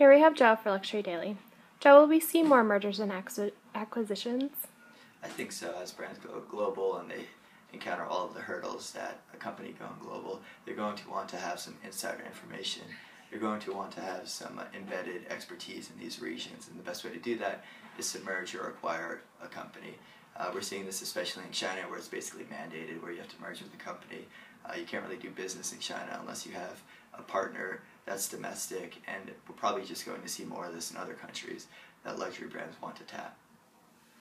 Here we have Joe for Luxury Daily. Joe, will we see more mergers and acquisitions? I think so. As brands go global and they encounter all of the hurdles that a company going global, they're going to want to have some insider information. You're going to want to have some embedded expertise in these regions, and the best way to do that is to merge or acquire a company. Uh, we're seeing this especially in China, where it's basically mandated, where you have to merge with a company. Uh, you can't really do business in China unless you have a partner that's domestic, and we're probably just going to see more of this in other countries that luxury brands want to tap.